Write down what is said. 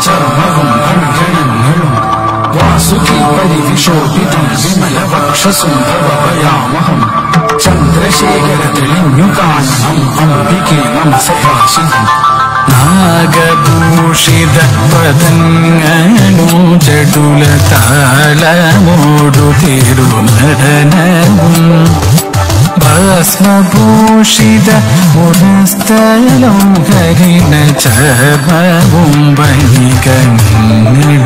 ചർമ്മവും ഭഞ്ജനങ്ങളും വാസുകി പരിവിശോഭിതം വിമല വക്ഷസുന്ദരവയാമഹം ചന്ദ്രശേഖര തെളിഞ്ഞു കാണണം അംബികെ നമസ്കാശിതം നാഗഭൂഷിത പദങ്ങളും ചടുല താളമോടു തിരുനടനവും ഭസ്മഭൂഷിത പുരസ്ഥലം ഹരിണ ചർമ്മവും വനികങ്ങളും